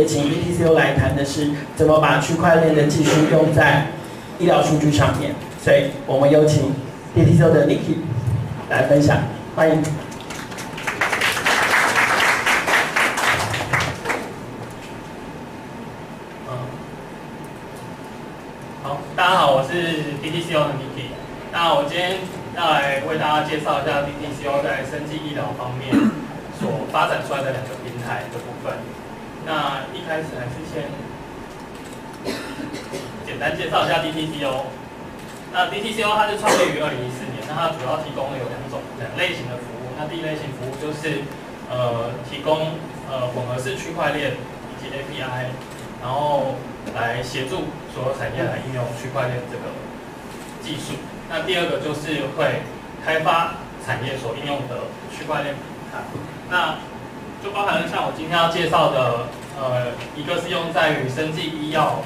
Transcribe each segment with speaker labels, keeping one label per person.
Speaker 1: 也请 BTCO 来谈的是怎么把区块链的技术用在医疗数据上面。所以我们有请 BTCO 的 Niki 来分享，欢迎。
Speaker 2: 好，大家好，我是 BTCO 的 Niki。那我今天要来为大家介绍一下 BTCO 在生技医疗方面所发展出来的两个平台的部分。那一开始还是先简单介绍一下 DTCO。那 DTCO 它是创立于二零一四年，那它主要提供的有两种两类型的服务。那第一类型服务就是呃提供呃混合式区块链以及 API，然后来协助所有产业来应用区块链这个技术。那第二个就是会开发产业所应用的区块链平台。那就包含了像我今天要介绍的，呃，一个是用在于生技医药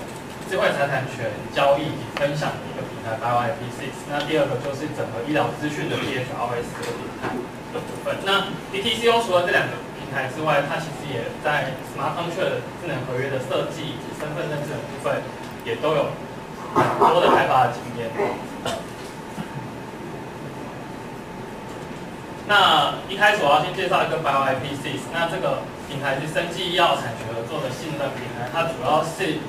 Speaker 2: 智慧财产权交易以及分享的。一个平台 BioIP6，那第二个就是整合医疗资讯的 PHRS 这个平台的部分。那 DTCO 除了这两个平台之外，它其实也在 Smart Contract 智能合约的设计以及身份认证的部分，也都有很多的开发的经验。那一开始我要先介绍一个 BioIP6，那这个平台是生技医药产权合作的信任平台，它主要是。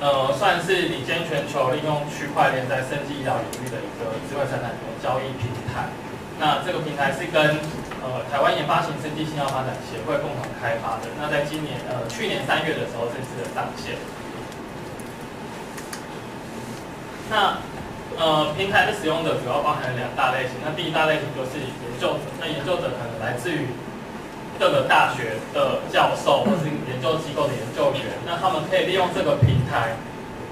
Speaker 2: 呃，算是领先全球利用区块链在生技医疗领域的一个智慧生产权交易平台。那这个平台是跟呃台湾研发型生技新药发展协会共同开发的。那在今年呃去年三月的时候正式的上线。那呃平台的使用者主要包含两大类型。那第一大类型就是研究者，那研究者可能来自于各个大学的教授或是研究机构的研究员，那他们可以利用这个平台，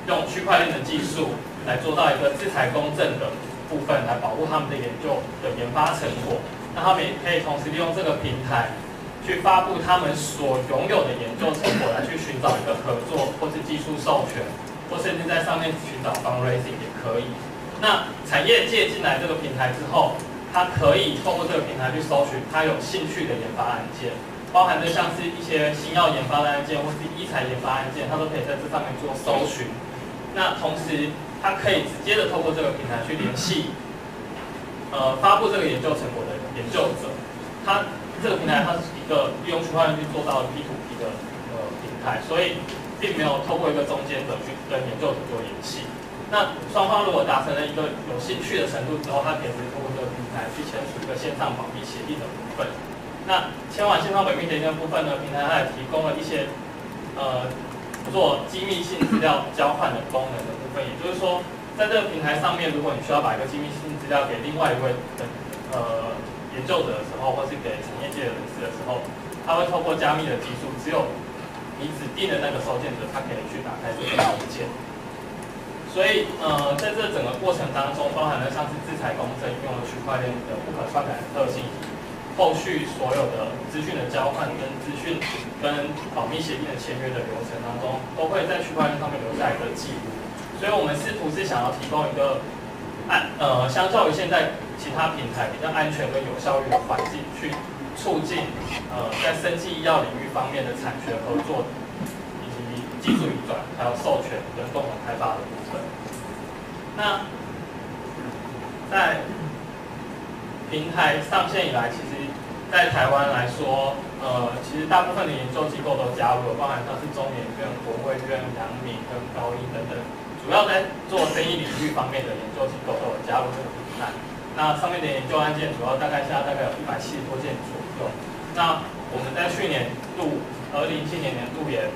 Speaker 2: 用区块链的技术来做到一个制裁公正的部分，来保护他们的研究的研发成果。那他们也可以同时利用这个平台，去发布他们所拥有的研究成果，来去寻找一个合作或是技术授权，或甚至在上面寻找 fundraising 也可以。那产业界进来这个平台之后，它可以透过这个平台去搜寻他有兴趣的研发案件，包含的像是一些新药研发的案件，或是医材研发案件，它都可以在这上面做搜寻。那同时，它可以直接的透过这个平台去联系，呃，发布这个研究成果的研究者。它这个平台它是一个利用区块链去做到 P to P 的呃平台，所以并没有透过一个中间的去跟研究者做联系。那双方如果达成了一个有兴趣的程度之后，他可以通过这个平台去签署一个线上保密协议的部分。那签完线上保密协议的部分呢，平台它也提供了一些呃做机密性资料交换的功能的部分。也就是说，在这个平台上面，如果你需要把一个机密性资料给另外一位的呃研究者的时候，或是给产业界的人士的时候，他会透过加密的技术，只有你指定的那个收件者，他可以去打开这个文件。所以，呃，在这整个过程当中，包含了像是制裁公正用了区块链的不可篡改的特性，后续所有的资讯的交换跟资讯跟保密协定的签约的流程当中，都会在区块链上面留下一个记录。所以我们试图是想要提供一个安，呃，相较于现在其他平台比较安全跟有效率的环境，去促进呃在生技医药领域方面的产权合作。技术移转，还有授权跟共同开发的部分。那在平台上线以来，其实，在台湾来说，呃，其实大部分的研究机构都加入了，包含像是中研院、国卫院、阳明跟高一等等，主要在做生意领域方面的研究机构都有加入这个平台。那上面的研究案件主要大概现在大概有一百七十多件左右。那我们在去年度，二零一七年年度也。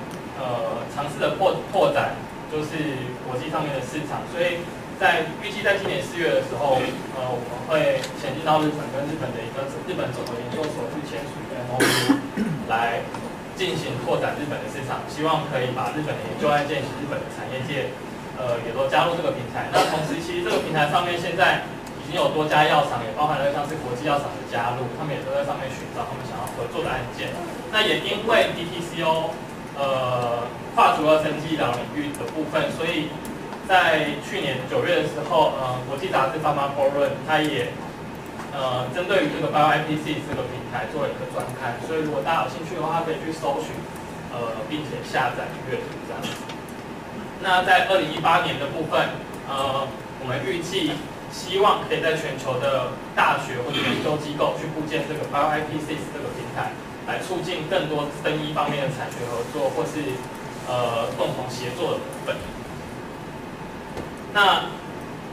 Speaker 2: 呃，尝试的扩扩展就是国际上面的市场，所以在预计在今年四月的时候，呃，我们会前进到日本，跟日本的一个日本总合研究所去签署一个 MOU，来进行拓展日本的市场，希望可以把日本的研究案件以及日本的产业界，呃，也都加入这个平台。那同时，其实这个平台上面现在已经有多家药厂，也包含了像是国际药厂的加入，他们也都在上面寻找他们想要合作的案件。那也因为 DTCO。呃，跨足了生技医疗领域的部分，所以在去年九月的时候，呃，国际杂志《Pharma f o r u m 它也呃针对于这个 BioIPC 这个平台做了一个专刊，所以如果大家有兴趣的话，可以去搜寻呃，并且下载阅读这样子。那在二零一八年的部分，呃，我们预计希望可以在全球的大学或者研究机构去构建这个 Bio I P C 这个平台，来促进更多生医方面的产学合作或是呃共同协作的部分。那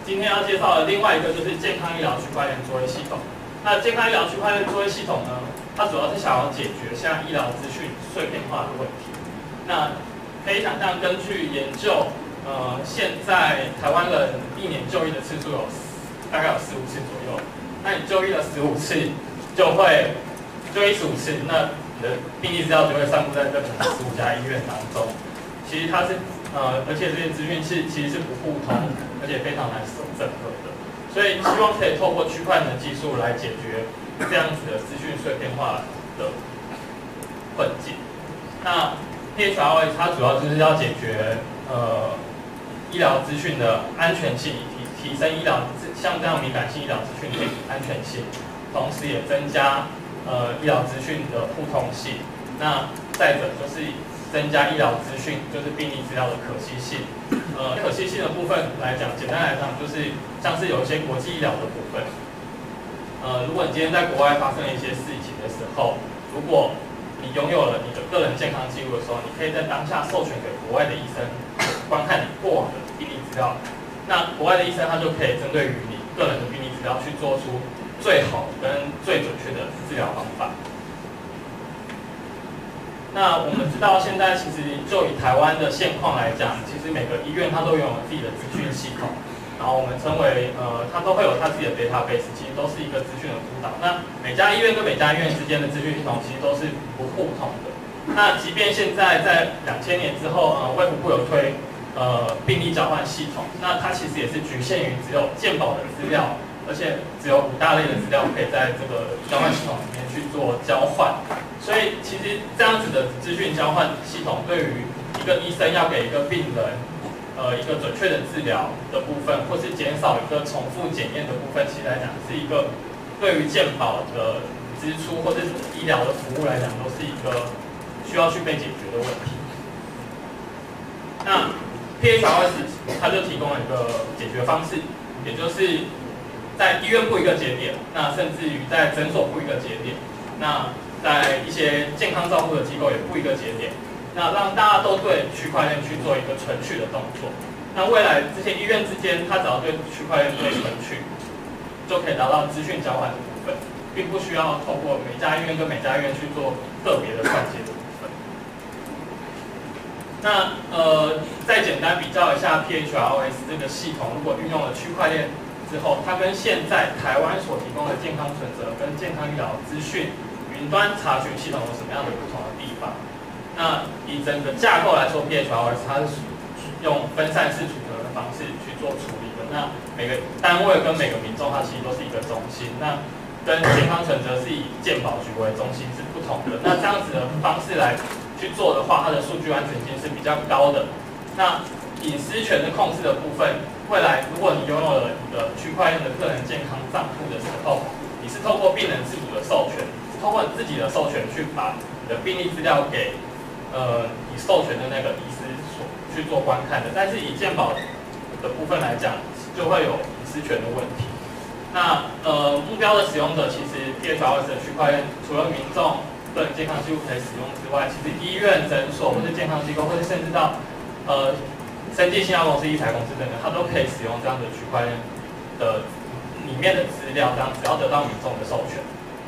Speaker 2: 今天要介绍的另外一个就是健康医疗区块链作业系统。那健康医疗区块链作业系统呢，它主要是想要解决现在医疗资讯碎片化的问题。那可以想象，根据研究，呃，现在台湾人一年就医的次数有大概有十五次左右。那你就医了十五次，就会就医十五次，那你的病历资料就会散布在这可能十五家医院当中。其实它是呃，而且这些资讯是其实是不互通，而且非常难整合的。所以希望可以透过区块链的技术来解决这样子的资讯碎片化的困境。那 PHRS 它主要就是要解决呃医疗资讯的安全性，提提升医疗像这样敏感性医疗资讯的安全性，同时也增加呃医疗资讯的互通性。那再者就是增加医疗资讯，就是病例资料的可惜性。呃，可惜性的部分来讲，简单来讲就是像是有一些国际医疗的部分。呃，如果你今天在国外发生了一些事情的时候，如果你拥有了你的个人健康记录的时候，你可以在当下授权给国外的医生观看你过往的病历资料。那国外的医生他就可以针对于你个人的病历资料去做出最好跟最准确的治疗方法。那我们知道，现在其实就以台湾的现况来讲，其实每个医院它都拥有自己的资讯系统，然后我们称为呃，它都会有它自己的 database，其实都是一个资讯的孤岛。那每家医院跟每家医院之间的资讯系统其实都是不互通的。那即便现在在两千年之后，呃，卫福部有推呃病例交换系统，那它其实也是局限于只有健保的资料，而且只有五大类的资料可以在这个交换系统里面去做交换。所以其实这样子的资讯交换系统，对于一个医生要给一个病人，呃，一个准确的治疗的部分，或是减少一个重复检验的部分，其实来讲是一个对于健保的支出或者是医疗的服务来讲，都是一个需要去被解决的问题。那 PHRS 它就提供了一个解决方式，也就是在医院布一个节点，那甚至于在诊所布一个节点，那在一些健康照护的机构也布一个节点，那让大家都对区块链去做一个存取的动作。那未来这些医院之间，它只要对区块链做存取，就可以达到资讯交换的部分，并不需要透过每家医院跟每家医院去做个别的串接的部分。那呃，再简单比较一下 PHRS 这个系统，如果运用了区块链之后，它跟现在台湾所提供的健康存折跟健康医疗资讯。云端查询系统有什么样的不同的地方？那以整个架构来说，PHRS 它是用分散式储存的方式去做处理的。那每个单位跟每个民众，它其实都是一个中心。那跟健康存折是以健保局为中心是不同的。那这样子的方式来去做的话，它的数据安全性是比较高的。那隐私权的控制的部分，未来如果你拥有了你的区块链的个人健康账户的时候，你是透过病人自主的授权。通过自己的授权去把你的病历资料给呃你授权的那个医师所去做观看的，但是以健保的部分来讲，就会有隐私权的问题。那呃目标的使用者其实 PHRS 的区块链，除了民众个人健康记录可以使用之外，其实医院、诊所或者健康机构，或者甚至到呃生技信号公司、医财公司等等，它都可以使用这样的区块链的里面的资料，这样只要得到民众的授权。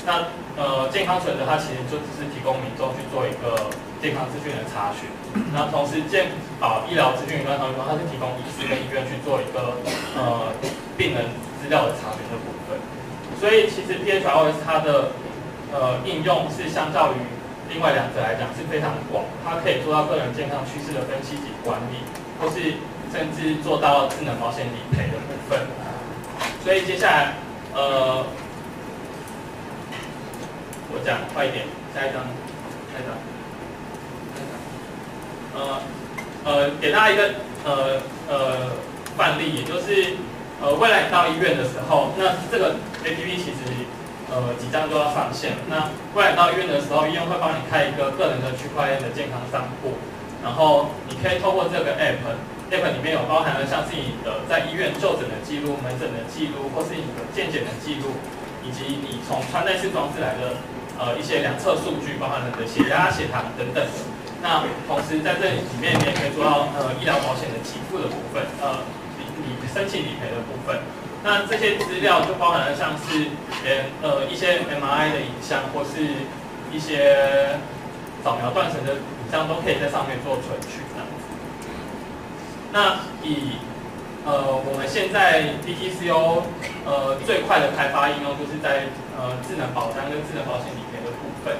Speaker 2: 那呃，健康存折它其实就只是提供民众去做一个健康资讯的查询，那同时健保医疗资讯云端上面，它是提供医师跟医院去做一个呃病人资料的查询的部分。所以其实 phos 它的呃应用是相较于另外两者来讲是非常广，它可以做到个人健康趋势的分析及管理，或是甚至做到智能保险理赔的部分。所以接下来呃。我讲快一点，下一张，下一张，呃呃，给大家一个呃呃范例，也就是呃未来你到医院的时候，那这个 A P P 其实呃即将就要上线了。那未来到医院的时候，医院会帮你开一个个人的区块链的健康账户，然后你可以透过这个 app，app 里面有包含了像是你的在医院就诊的记录、门诊的记录，或是你的健检的记录，以及你从穿戴式装置来的呃一些量测数据，包含了你的血压、血糖等等。那同时在这里面你也可以做到呃医疗保险的给付的部分，呃你你申请理赔的部分。那这些资料就包含了像是连呃一些 MRI 的影像，或是一些扫描断层的这样，都可以在上面做存取这样子。那以呃我们现在 DTCO 呃最快的开发应用，就是在呃智能保单跟智能保险理赔的部分。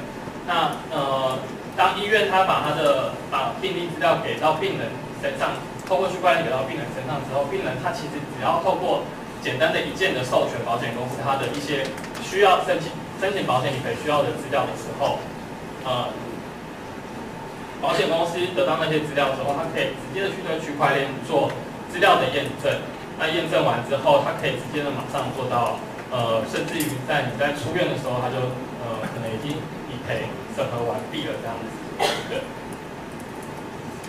Speaker 2: 那呃当医院他把他的把病历资料给到病人身上，透过区块链给到病人身上之后，病人他其实只要透过简单的一件的授权，保险公司它的一些需要申请申请保险理赔需要的资料的时候，呃，保险公司得到那些资料之后，它可以直接的去对区块链做资料的验证。那验证完之后，它可以直接的马上做到，呃，甚至于在你在出院的时候，它就呃可能已经理赔审核完毕了这样子。对。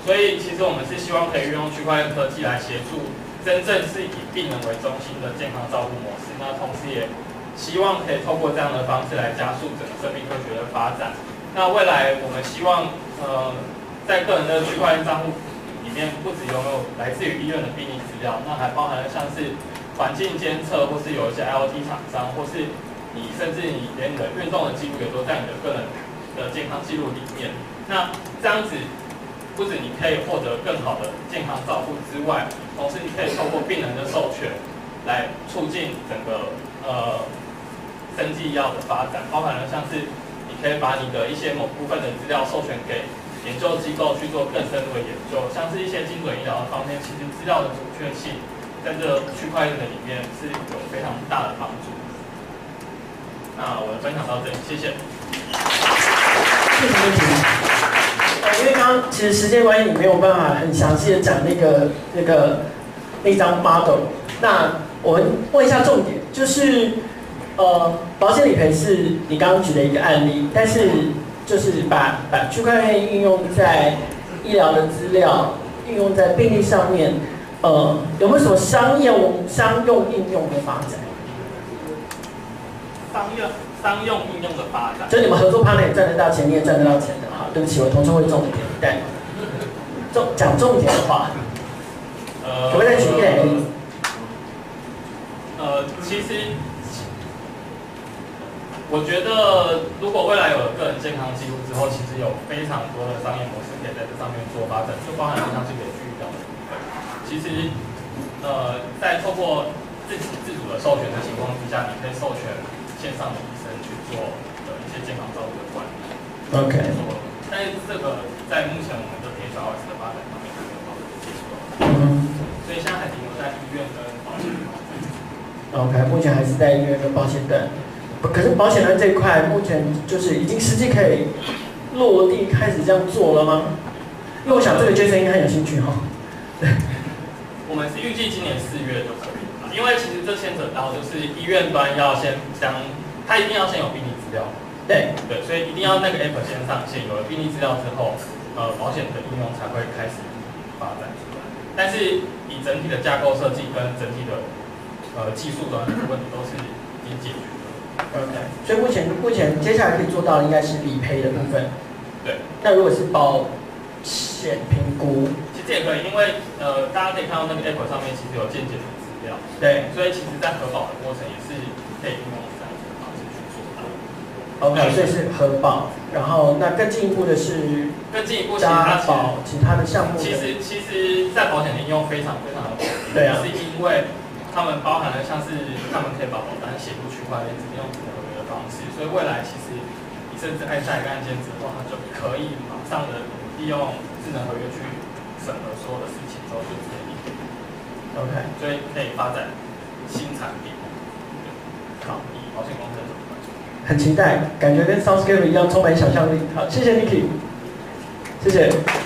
Speaker 2: 所以其实我们是希望可以运用区块链科技来协助。真正是以病人为中心的健康照顾模式，那同时也希望可以透过这样的方式来加速整个生命科学的发展。那未来我们希望，呃，在个人的区块链账户里面，不只拥有来自于医院的病历资料，那还包含了像是环境监测，或是有一些 IOT 厂商，或是你甚至你连你的运动的记录也都在你的个人的健康记录里面。那这样子。不止你可以获得更好的健康照护之外，同时你可以透过病人的授权，来促进整个呃生技药的发展，包含了像是可以把你的一些某部分的资料授权给研究机构去做更深入的研究，像是一些精准医疗的方面，其实资料的准确性在这区块链的里面是有非常大的帮助。那我分享到这里，谢谢。
Speaker 1: 谢谢。因为刚刚其实时间关系，你没有办法很详细的讲那个那个那张 model。那我问一下重点，就是呃，保险理赔是你刚刚举的一个案例，但是就是把把区块链运用在医疗的资料，运用在病例上面，呃，有没有什么商业商用应用的发展？
Speaker 2: 商用商用应用的发展，
Speaker 1: 就你们合作 partner 也赚得到钱，你也赚得到钱的哈。对不起，我同时会重点，但重讲重点的话，呃，可不可以再举一个例子？
Speaker 2: 呃，其实我觉得，如果未来有了个人健康记录之后，其实有非常多的商业模式可以在这上面做发展，就包含像是远距医疗的部分。其实，呃，在透过自己自主的授权的情况之下，你可以授权线上的医生去做的一些健康照顾的管理。
Speaker 1: OK。
Speaker 2: 但是这个在目前我们的偏小二次的发展方面还没有到结束，嗯，所以现在还停留在医院跟保险端。OK，
Speaker 1: 目前还是在医院跟保险端。可是保险端这一块，目前就是已经实际可以落地开始这样做了吗？因为我想这个 Jason 应该很有兴趣哈。
Speaker 2: 对，我们是预计今年四月就可以了，因为其实这牵扯到就是医院端要先将，他一定要先有病历资料。
Speaker 1: 对
Speaker 2: 对，所以一定要那个 app 先上线，有了病历资料之后，呃，保险的应用才会开始发展出来。但是以整体的架构设计跟整体的呃技术端的问题都是已经解决了。
Speaker 1: OK，所以目前目前接下来可以做到的应该是理赔的部分。
Speaker 2: 对。
Speaker 1: 那如果是保险评估，
Speaker 2: 其实也可以，因为呃大家可以看到那个 app 上面其实有健检的资料。
Speaker 1: 对。
Speaker 2: 所以其实在核保的过程也是可以应用。
Speaker 1: OK，所以是核保，然后那更进一步的是
Speaker 2: 更进一步其他
Speaker 1: 保其他的项目。
Speaker 2: 其实其实，在保险应用非常非常的广，
Speaker 1: 对啊，
Speaker 2: 是因为他们包含了像是他们可以把保单写入区块链，直接用智能合约的方式，所以未来其实你甚至在下一个案件之后，它就可以马上的利用智能合约去审核所有的事情，之后就。
Speaker 1: OK，
Speaker 2: 所以可以发展新产品。好，以保险公司。
Speaker 1: 很期待，感觉跟 Soundscape 一样充满想象力。好，谢谢 Niki，谢谢。